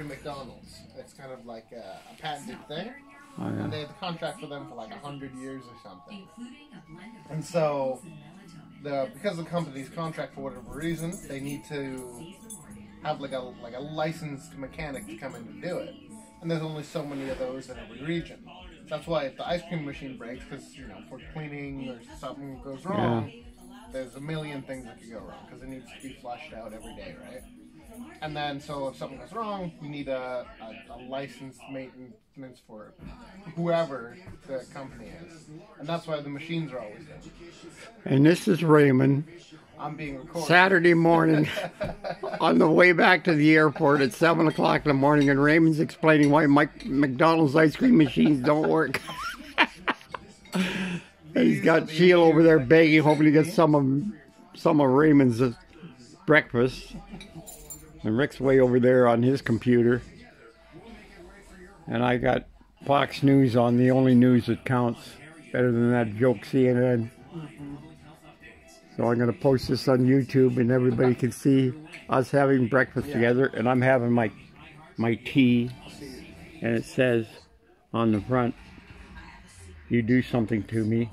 every McDonald's. It's kind of like a, a patented thing. Oh, And they had the contract for them for like a hundred years or something. And so, the because the company's contract for whatever reason, they need to have like a like a licensed mechanic to come in to do it. And there's only so many of those in every region. That's why if the ice cream machine breaks, because you know for cleaning or something goes wrong, there's a million things that could go wrong because it needs to be flushed out every day, right? And then, so if something goes wrong, you need a, a, a licensed maintenance for whoever the company is. And that's why the machines are always down. And this is Raymond. I'm being recorded. Saturday morning on the way back to the airport at 7 o'clock in the morning, and Raymond's explaining why Mike, McDonald's ice cream machines don't work. and he's got Sheila over there begging, hoping to get some of, some of Raymond's breakfast. And Rick's way over there on his computer. And I got Fox News on, the only news that counts. Better than that joke CNN. So I'm going to post this on YouTube and everybody can see us having breakfast together and I'm having my my tea and it says on the front you do something to me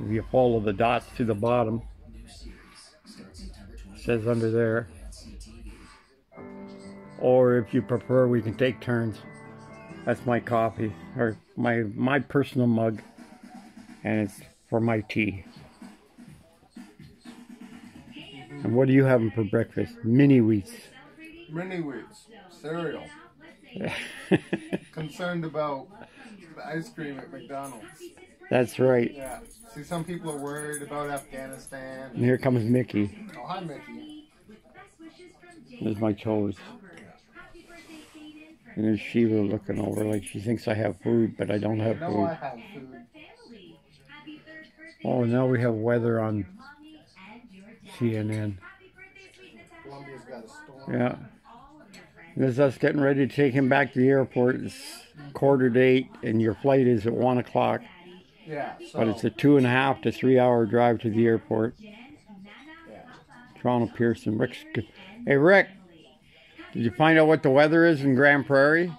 if you follow the dots to the bottom it says under there or if you prefer we can take turns that's my coffee or my my personal mug and it's for my tea and what are you having for breakfast? Mini wheats. Mini wheats, cereal. Concerned about the ice cream at McDonald's. That's right. Yeah. See, some people are worried about Afghanistan. And here comes Mickey. Oh, hi, Mickey. There's my toes. And there's Shiva looking over like she thinks I have food, but I don't have No, food. have food. Oh, now we have weather on CNN. Columbia's got a storm. Yeah. This is us getting ready to take him back to the airport. It's quarter to eight, and your flight is at one o'clock. Yeah. So, But it's a two and a half to three hour drive to the airport. yeah. Toronto Pearson. Rick's. Hey, Rick, did you find out what the weather is in Grande Prairie? No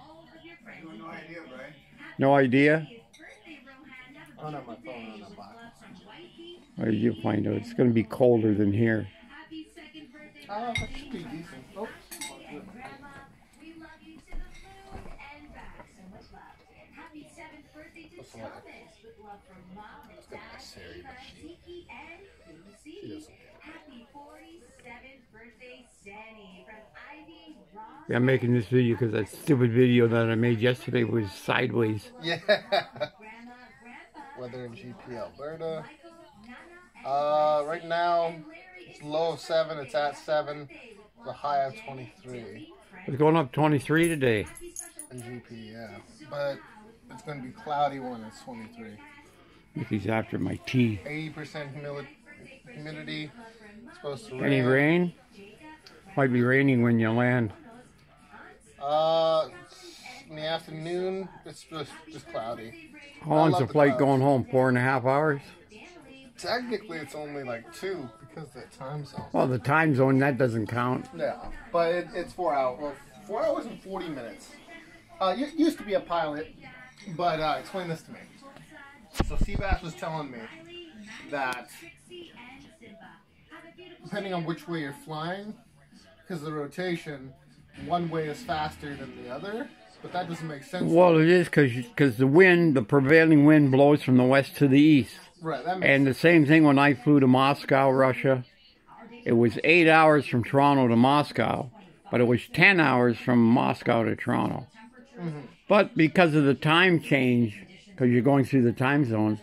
idea, right? No idea? I don't my phone on the did you find out? It's going to be colder than here. Oh, that should be decent. Oh. Yeah, I'm making this video because that stupid video that I made yesterday was sideways. Yeah. Weather in GP Alberta. Uh, right now, it's low of 7, it's at 7, the high of 23 It's going up 23 today. in GP, yeah. But it's going to be cloudy when it's 23. Mickey's after my tea. 80% humili- humidity. It's supposed to rain. Any rain? Might be raining when you land. Uh, in the afternoon, it's just, just cloudy. How long's the flight clouds. going home? Four and a half hours? Technically, it's only like two because of the time zone. Well, the time zone, that doesn't count. Yeah, but it, it's four hours. Well, four hours and forty minutes. Uh, you used to be a pilot, but uh, explain this to me. So Seabass was telling me that depending on which way you're flying, because the rotation, one way is faster than the other. But that doesn't make sense. Well, it is because the wind, the prevailing wind blows from the west to the east. right. That makes And the same thing when I flew to Moscow, Russia. It was eight hours from Toronto to Moscow, but it was 10 hours from Moscow to Toronto. Mm-hmm. But because of the time change, because you're going through the time zones,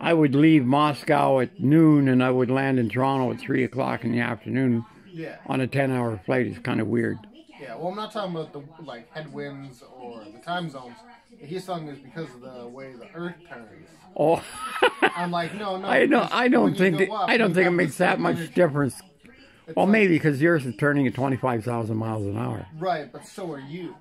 I would leave Moscow at noon and I would land in Toronto at 3 o'clock in the afternoon yeah. on a 10 hour flight. It's kind of weird. Yeah, well, I'm not talking about the like headwinds or the time zones. He's talking is because of the way the Earth turns. Oh, I'm like, no, no. I don't. I don't think. That, up, I don't think it makes that much energy. difference. It's Well, like- maybe because yours is turning at 25,000 miles an hour. Right, but so are you.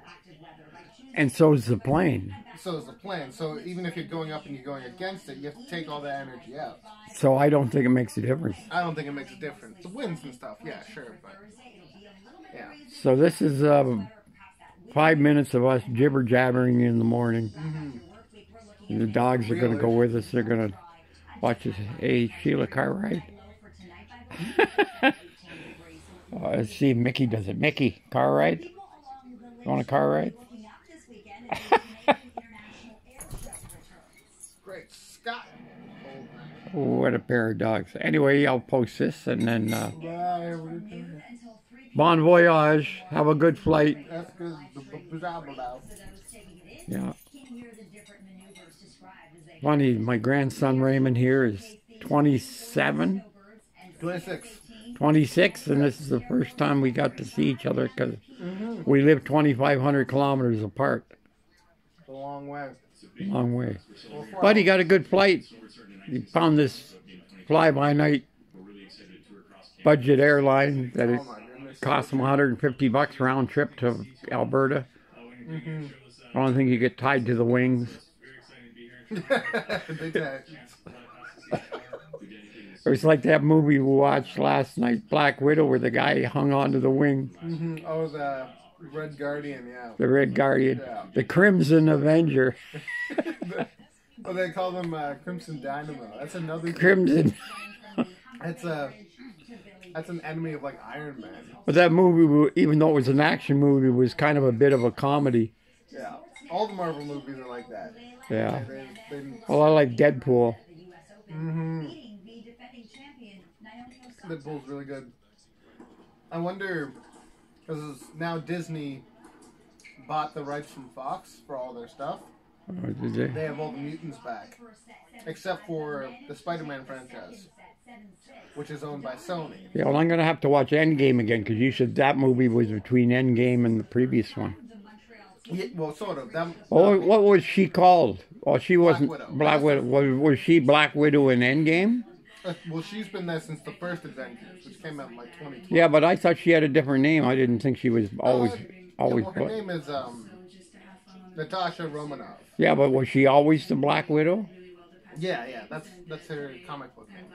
And so is the plane. So is the plane. So even if you're going up and you're going against it, you have to take all that energy out. So I don't think it makes a difference. I don't think it makes a difference. The winds and stuff, yeah, sure, but yeah, So this is uh, five minutes of us jibber jabbering in the morning. Mhm. And the dogs are going to go with us. They're going to watch us. Hey, Sheila car ride. oh, let's see if Mickey does it. Mickey, car ride? You want a car ride? Great Scott. what a pair of dogs. Anyway, I'll post this and then uh, bon voyage. Have a good flight. Yeah. Funny, my grandson Raymond here is 27, 26. 26, and this is the first time we got to see each other because we live 2,500 kilometers apart. It's a long way. Long way. But he got a good flight. He found this fly-by-night budget airline that it cost him 150 bucks round trip to Alberta. Mhm. I don't think you get tied to the wings. It was like that movie we watched last night, Black Widow, where the guy hung onto the wing, Mm-hmm. Oh, the Red Guardian, yeah. the Red Guardian, Yeah. the Crimson Avenger. oh, they call them uh, Crimson Dynamo. That's another. Crimson. That's a. That's an enemy of like Iron Man. But that movie, even though it was an action movie, was kind of a bit of a comedy. Yeah. All the Marvel movies are like that. Yeah. They, they, they, Well, I like Deadpool. hmm Deadpool's really good. I wonder, because now Disney bought the rights from Fox for all their stuff. Oh, did they? They have all the mutants back, except for the Spider-Man franchise, which is owned by Sony. Yeah, well, I'm gonna have to watch Endgame again because you said that movie was between Endgame and the previous one. Yeah, well, sort of. That, Oh, what was she called? Oh, she wasn't Widow. Black Widow. Was, was she Black Widow in Endgame? well, she's been there since the first Avengers, which came out in like 2012. Yeah, but I thought she had a different name. I didn't think she was always Uh, always. Yeah, well, her name is um, Natasha Romanoff. Yeah, but was she always the Black Widow? Yeah, yeah, that's that's her comic book name.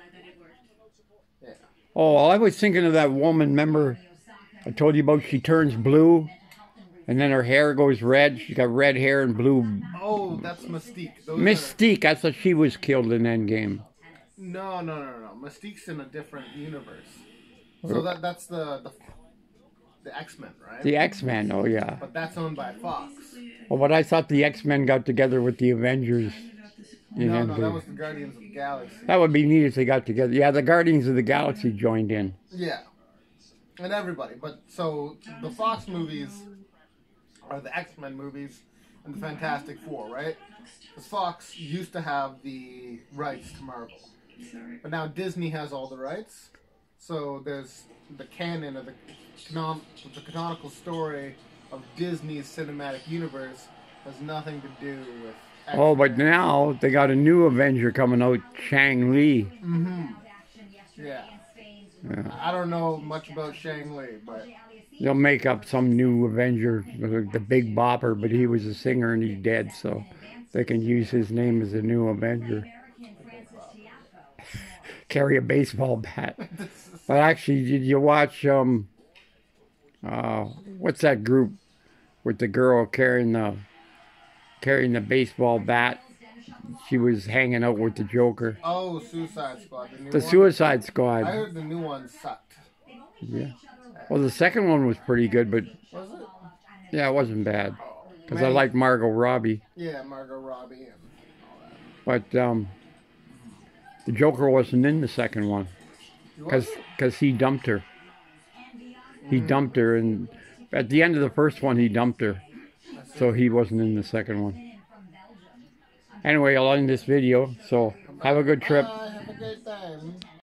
Yeah. Oh, well, I was thinking of that woman. Remember, I told you about she turns blue, and then her hair goes red. She's got red hair and blue. Oh, that's Mystique. Those Mystique. I thought she was killed in Endgame. No, no, no, no. Mystique's in a different universe. So that that's the the, the X Men, right? The X Men. Oh yeah. But that's owned by Fox. Well, but I thought the X Men got together with the Avengers. No, no, that was the Guardians of the Galaxy. That would be neat if they got together. Yeah, the Guardians of the Galaxy joined in. Yeah, and everybody. But so the Fox movies are the X Men movies and the Fantastic Four, right? Because Fox used to have the rights to Marvel, but now Disney has all the rights. So there's the canon of the canon, the canonical story of Disney's cinematic universe has nothing to do with. X-Men. Oh, but now they got a new Avenger coming out, Chang Li. hmm Yeah. Yeah. I don't know much about Shang Li, but They'll make up some new Avenger, the Big Bopper, but he was a singer and he's dead, so they can use his name as a new Avenger. Carry a baseball bat. But actually, did you watch um, uh, what's that group with the girl carrying the carrying the baseball bat? She was hanging out with the Joker. oh, Suicide Squad. The, The one? Suicide I heard the new one sucked. Yeah. Well, the second one was pretty good, but Was it? yeah, it wasn't bad Oh, because I man. like Margot Robbie. Yeah, Margot Robbie and all that. But um, the Joker wasn't in the second one because he dumped her. He dumped her, and at the end of the first one, he dumped her, so he wasn't in the second one. Anyway, I'll end this video. So have a good trip.